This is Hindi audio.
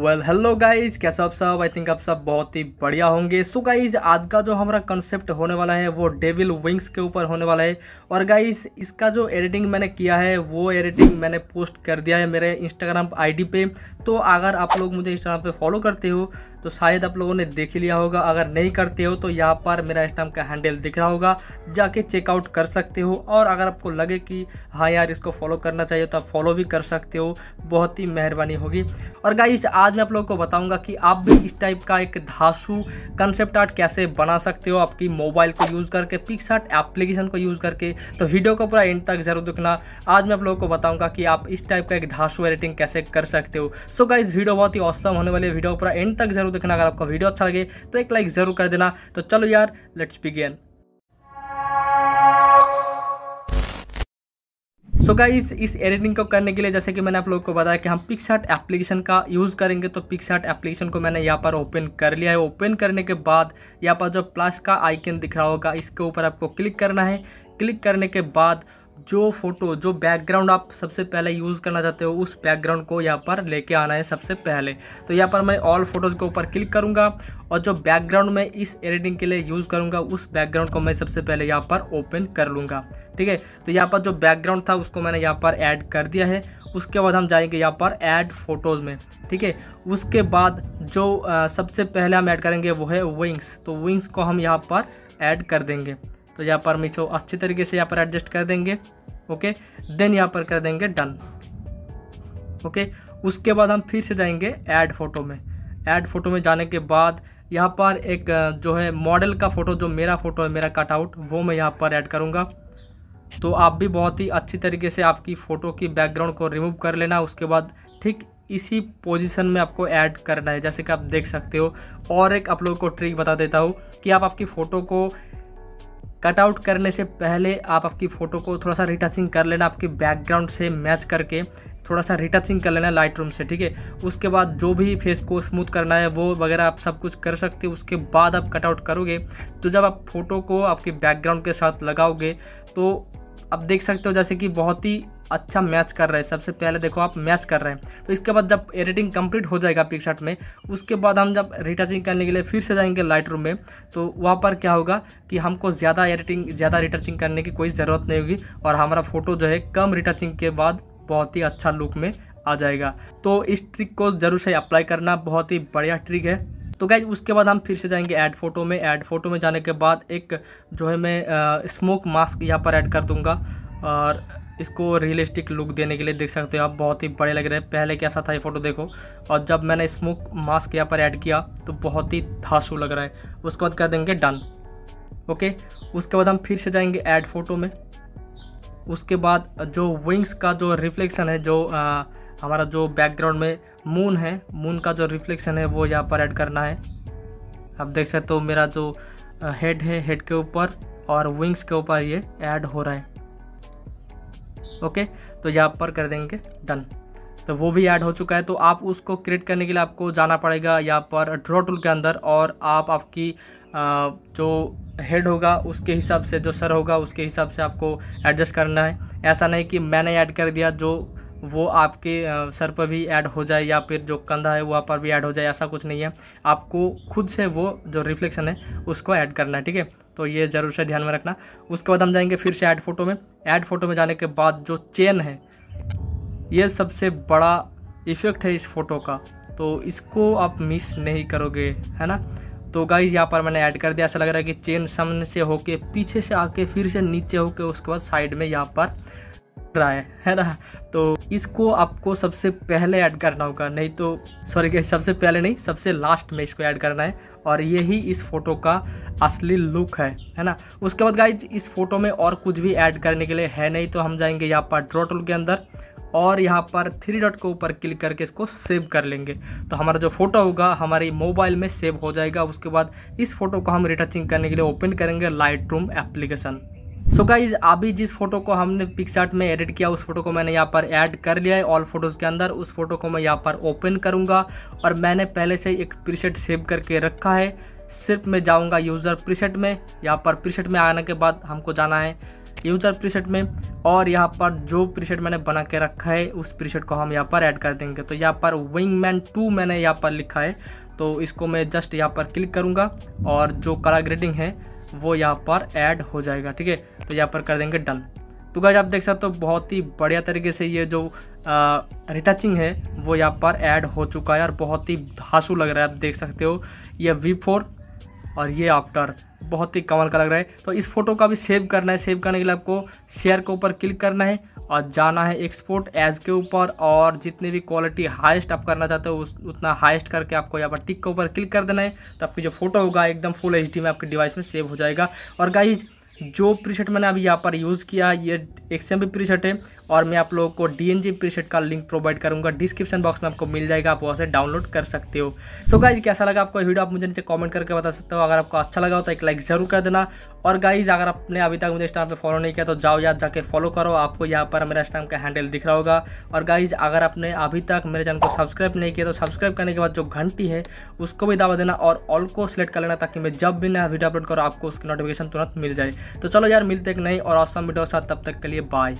वेल हेलो गाइस कैसा आप सब? आई थिंक आप सब बहुत ही बढ़िया होंगे। सो so गाइस आज का जो हमारा कंसेप्ट होने वाला है, वो डेविल विंग्स के ऊपर होने वाला है। और गाइस इसका जो एडिटिंग मैंने किया है, वो एडिटिंग मैंने पोस्ट कर दिया है मेरे इंस्टाग्राम आईडी पे। तो अगर आप लोग मुझे इंस्टाग्राम पे फॉलो करते हो तो शायद आप लोगों ने देख लिया होगा। अगर नहीं करते हो तो यहाँ पर मेरा इंस्टाग्राम का हैंडल दिख रहा होगा। जाके चेकआउट कर सकते हो और अगर आपको लगे कि हाँ यार, इसको फॉलो करना चाहिए तो आप फॉलो भी कर सकते हो। बहुत ही मेहरबानी होगी। और गाइस आज मैं आप लोगों को बताऊँगा कि आप भी इस टाइप का एक धासु कंसेप्ट आर्ट कैसे बना सकते हो आपकी मोबाइल को यूज़ करके पिक्स आर्ट एप्लीकेशन को यूज़ करके। तो वीडियो को पूरा एंड तक ज़रूर देखना। आज मैं आप लोगों को बताऊँगा कि आप इस टाइप का एक धासु एडिटिंग कैसे कर सकते हो। सो गाइज़ वीडियो बहुत ही औसम होने वाली है। वीडियो पूरा एंड तक ज़रूर देखना अगर आपको वीडियो अच्छा लगे तो एक लाइक ज़रूर कर देना। तो चलो यार लेट्स बिगेन so गाइस इस एडिटिंग को करने के लिए जैसे कि मैंने आप लोगों को बताया कि हम पिक्सार्ट एप्लीकेशन का यूज़ करेंगे तो पिक्सार्ट एप्लीकेशन को मैंने यहाँ पर ओपन कर लिया है। ओपन करने के बाद यहाँ पर जो प्लस का आइकन दिख रहा होगा, इसके ऊपर आपको क्लिक करना है। क्लिक करने के बाद जो फ़ोटो, जो बैकग्राउंड आप सबसे पहले यूज़ करना चाहते हो, उस बैकग्राउंड को यहाँ पर लेके आना है सबसे पहले। तो यहाँ पर मैं ऑल फ़ोटोज़ के ऊपर क्लिक करूँगा और जो बैकग्राउंड मैं इस एडिटिंग के लिए यूज़ करूँगा, उस बैकग्राउंड को मैं सबसे पहले यहाँ पर ओपन कर लूँगा। ठीक है? तो यहाँ पर जो बैकग्राउंड था, उसको मैंने यहाँ पर ऐड कर दिया है। उसके बाद हम जाएँगे यहाँ पर ऐड फ़ोटोज़ में। ठीक है? उसके बाद जो सबसे पहले हम ऐड करेंगे वो है विंग्स तो विंग्स को हम यहाँ पर ऐड कर देंगे। तो यहाँ पर मिसो अच्छी तरीके से यहाँ पर एडजस्ट कर देंगे ओके देन यहाँ पर कर देंगे डन ओके उसके बाद हम फिर से जाएँगे ऐड फ़ोटो में। ऐड फ़ोटो में जाने के बाद यहाँ पर एक जो है मॉडल का फ़ोटो जो मेरा फ़ोटो है, मेरा कटआउट वो मैं यहाँ पर ऐड करूँगा। तो आप भी बहुत ही अच्छी तरीके से आपकी फ़ोटो की बैकग्राउंड को रिमूव कर लेना। उसके बाद ठीक इसी पोजीशन में आपको ऐड करना है, जैसे कि आप देख सकते हो। और एक आप लोगों को ट्रिक बता देता हूँ कि आप आपकी फ़ोटो को कटआउट करने से पहले आप आपकी फ़ोटो को थोड़ा सा रिटचिंग कर लेना, आपके बैकग्राउंड से मैच करके थोड़ा सा रिटचिंग कर लेना लाइट से, ठीक है? उसके बाद जो भी फेस को स्मूथ करना है, वो वगैरह आप सब कुछ कर सकते हो। उसके बाद आप कटआउट करोगे। तो जब आप फ़ोटो को आपके बैकग्राउंड के साथ लगाओगे तो आप देख सकते हो जैसे कि बहुत ही अच्छा मैच कर रहे हैं। सबसे पहले देखो आप मैच कर रहे हैं। तो इसके बाद जब एडिटिंग कंप्लीट हो जाएगा पिक्सट में, उसके बाद हम जब रिटचिंग करने के लिए फिर से जाएँगे लाइट रूम में तो वहाँ पर क्या होगा कि हमको ज़्यादा एडिटिंग ज़्यादा रिटचिंग करने की कोई ज़रूरत नहीं होगी और हमारा फ़ोटो जो है कम रिटचिंग के बाद बहुत ही अच्छा लुक में आ जाएगा। तो इस ट्रिक को ज़रूर से अप्लाई करना, बहुत ही बढ़िया ट्रिक है। तो गाइज़ उसके बाद हम फिर से जाएँगे ऐड फ़ोटो में। ऐड फ़ोटो में जाने के बाद एक जो है मैं स्मोक मास्क यहाँ पर ऐड कर दूँगा। और इसको रियलिस्टिक लुक देने के लिए देख सकते हो आप बहुत ही बड़े लग रहे हैं। पहले कैसा था ये फ़ोटो देखो। और जब मैंने स्मोक मास्क यहाँ पर ऐड किया तो बहुत ही धासु लग रहा है। उसके बाद कर देंगे? डन ओके उसके बाद हम फिर से जाएँगे ऐड फ़ोटो में। उसके बाद जो विंग्स का जो रिफ्लेक्शन है जो आ, हमारा जो बैकग्राउंड में मून है। मून का जो रिफ्लेक्शन है, वो यहाँ पर ऐड करना है। आप देख सकते हो मेरा जो हेड है हेड के ऊपर और विंग्स के ऊपर ये ऐड हो रहा है। ओके तो यहाँ पर कर देंगे डन तो वो भी ऐड हो चुका है। तो आप उसको क्रिएट करने के लिए आपको जाना पड़ेगा यहाँ पर ड्रॉ टूल के अंदर और आप आपकी जो हेड होगा, उसके हिसाब से, जो सर होगा, उसके हिसाब से आपको एडजस्ट करना है। ऐसा नहीं कि मैंने ऐड कर दिया, जो वो आपके सर पर भी ऐड हो जाए या फिर जो कंधा है वहाँ पर भी ऐड हो जाए, ऐसा कुछ नहीं है। आपको खुद से वो जो रिफ्लेक्शन है, उसको ऐड करना है, ठीक है? तो ये ज़रूर से ध्यान में रखना। उसके बाद हम जाएँगे फिर से ऐड फ़ोटो में। ऐड फ़ोटो में जाने के बाद जो चेन है, ये सबसे बड़ा इफ़ेक्ट है इस फ़ोटो का। तो इसको आप मिस नहीं करोगे, है ना? तो गाइज़ यहाँ पर मैंने ऐड कर दिया। ऐसा लग रहा है कि चेन सामने से होके, पीछे से आके, फिर से नीचे होके, उसके बाद साइड में यहाँ पर रहा है है ना? तो इसको आपको सबसे पहले ऐड करना होगा, नहीं तो सॉरी सबसे पहले नहीं, सबसे लास्ट में इसको ऐड करना है, और यही इस फ़ोटो का असली लुक है है ना? उसके बाद गाइज़ इस फ़ोटो में और कुछ भी ऐड करने के लिए है नहीं तो हम जाएँगे यहाँ पर ड्रॉ टूल के अंदर, और यहाँ पर थ्री डॉट के ऊपर क्लिक करके इसको सेव कर लेंगे। तो हमारा जो फ़ोटो होगा, हमारी मोबाइल में सेव हो जाएगा, उसके बाद इस फ़ोटो को हम रिटचिंग करने के लिए ओपन करेंगे Lightroom application so guys अभी जिस फ़ोटो को हमने पिक्सार्ट में एडिट किया, उस फ़ोटो को मैंने यहाँ पर ऐड कर लिया है। ऑल फ़ोटोज़ के अंदर उस फ़ोटो को मैं यहाँ पर ओपन करूँगा और मैंने पहले से एक प्रीसेट सेव करके रखा है। सिर्फ़ मैं जाऊँगा यूज़र प्रीसेट में। यहाँ पर प्रीसेट में आने के बाद हमको जाना है यूज़र प्रीसेट में और यहाँ पर जो प्रीसेट मैंने बना के रखा है, उस प्रीसेट को हम यहाँ पर ऐड कर देंगे। तो यहाँ पर विंग मैन टू मैंने यहाँ पर लिखा है। तो इसको मैं जस्ट यहाँ पर क्लिक करूँगा और जो कलर ग्रेडिंग है वो यहाँ पर ऐड हो जाएगा, ठीक है? तो यहाँ पर कर देंगे डन तो गाइज़ आप देख सकते हो, बहुत ही बढ़िया तरीके से ये जो रिटचिंग है, वो यहाँ पर ऐड हो चुका है और बहुत ही धांसू लग रहा है, आप देख सकते हो। ये वी फोर और ये आफ्टर बहुत ही कमल का लग रहा है। तो इस फ़ोटो का भी सेव करना है सेव करने के लिए आपको शेयर के ऊपर क्लिक करना है और जाना है एक्सपोर्ट एज के ऊपर और जितनी भी क्वालिटी हाइस्ट आप करना चाहते हो, उस, उतना हाइस्ट करके आपको यहाँ पर टिक के ऊपर क्लिक कर देना है तो आपकी जो फ़ोटो होगा एकदम फुल एचडी में आपके डिवाइस में सेव हो जाएगा। और गाइज़ जो प्रीसेट मैंने अभी यहाँ पर यूज़ किया, ये एक्स एम प्रीसेट है। और मैं आप लोगों को डी एन प्रीसेट का लिंक प्रोवाइड करूँगा। डिस्क्रिप्शन बॉक्स में आपको मिल जाएगा, आप वहाँ से डाउनलोड कर सकते हो। सो so गाइज़ कैसा लगा आपको वीडियो आप मुझे नीचे कमेंट करके बता सकते हो। अगर आपको अच्छा लगा हो तो एक लाइक ज़रूर कर देना। और गाइज़ अगर आपने अभी तक मुझे इंस्टाग्राम पे फॉलो नहीं किया तो जाओ याद जाके फॉलो करो। आपको यहाँ पर मेरा इंस्टाग्राम का हैंडल दिख रहा होगा। और गाइज़ अगर आपने अभी तक मेरे चैनल को सब्सक्राइब नहीं किया तो सब्सक्राइब करने के बाद जो घंटी है, उसको भी दावा देना और ऑल को सिलेक्ट कर लेना ताकि मैं जब भी नया वीडियो अपलोड करूँ, आपको उसकी नोटिफिकेशन तुरंत मिल जाए। तो चलो यार, मिलते एक नई और औसम वीडियो के साथ। तब तक के लिए बाय